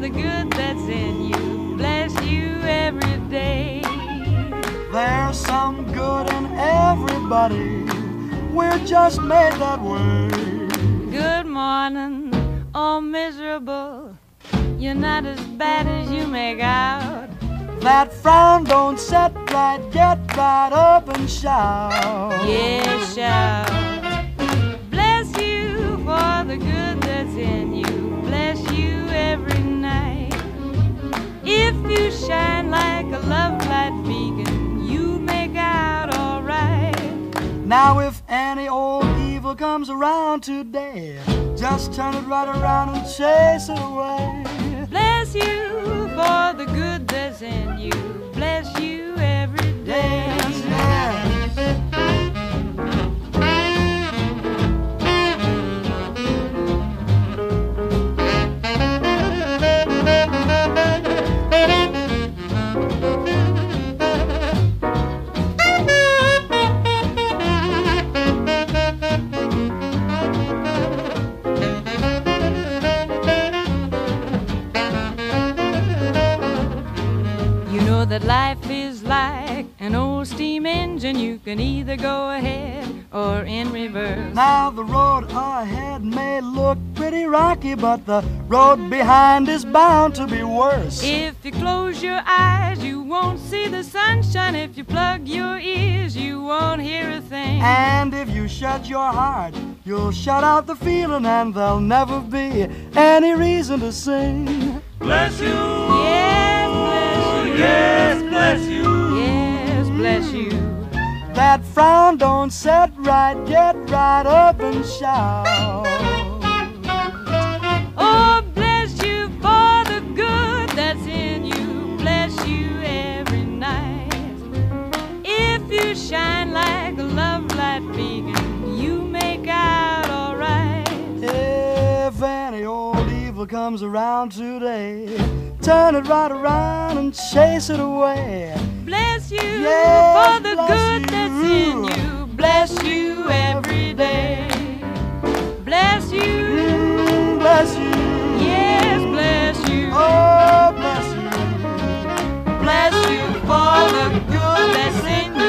the good that's in you. Bless you every day. There's some good in everybody. We're just made that way. Good morning, oh miserable. You're not as bad as you make out. That frown don't set right, get right up and shout. Yeah, shout. Now if any old evil comes around today, just turn it right around and chase it away. Bless you for the good that's that life is like an old steam engine. You can either go ahead or in reverse. Now the road ahead may look pretty rocky, but the road behind is bound to be worse. If you close your eyes, you won't see the sunshine. If you plug your ears, you won't hear a thing. And if you shut your heart, you'll shut out the feeling, and there'll never be any reason to sing. Bless you. Yes, That frown don't set right, get right up and shout. old evil comes around today. Turn it right around and chase it away. Bless you yeah, for the good you. that's in you. Bless you every day. Bless you. Mm, bless you. Yes, bless you. Oh, bless you. Bless you for the good that's in you.